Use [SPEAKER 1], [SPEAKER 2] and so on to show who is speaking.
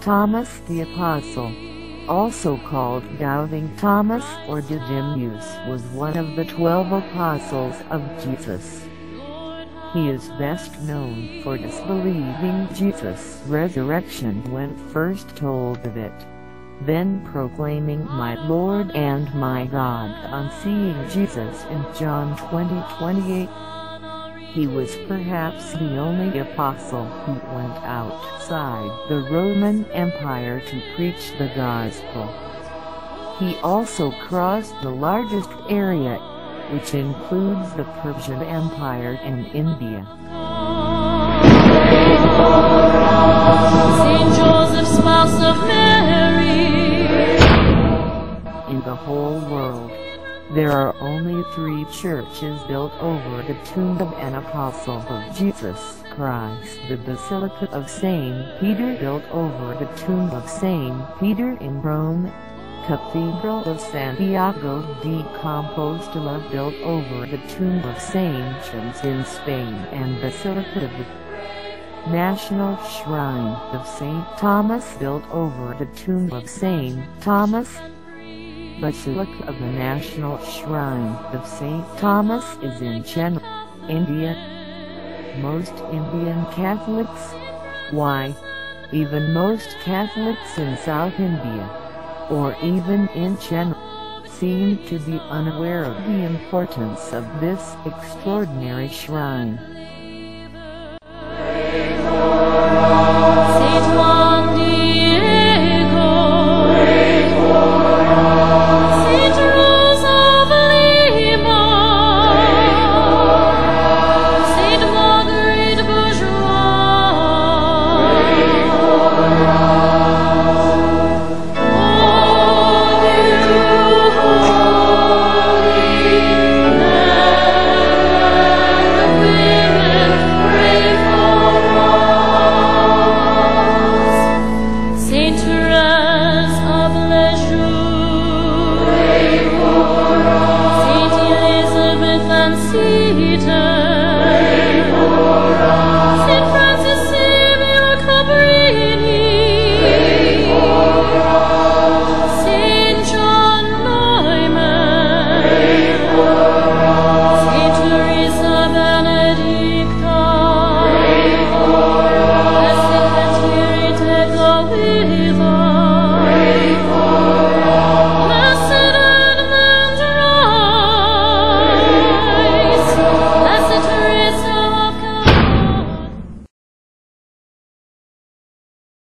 [SPEAKER 1] Thomas the Apostle, also called Doubting Thomas or Didymus was one of the twelve apostles of Jesus. He is best known for disbelieving Jesus' resurrection when first told of it, then proclaiming my Lord and my God on seeing Jesus in John 20:28. He was perhaps the only apostle who went outside the Roman Empire to preach the gospel. He also crossed the largest area, which includes the Persian Empire and India.
[SPEAKER 2] Saint Joseph, spouse of Mary.
[SPEAKER 1] In the whole world, there are only three churches built over the tomb of an apostle of Jesus Christ. The Basilica of St. Peter built over the tomb of St. Peter in Rome. Cathedral of Santiago de Compostela built over the tomb of St. James in Spain and Basilica of the National Shrine of St. Thomas built over the tomb of St. Thomas. Basilica of the National Shrine of St. Thomas is in Chennai, India. Most Indian Catholics, why, even most Catholics in South India, or even in Chennai, seem to be unaware of the importance of this extraordinary shrine.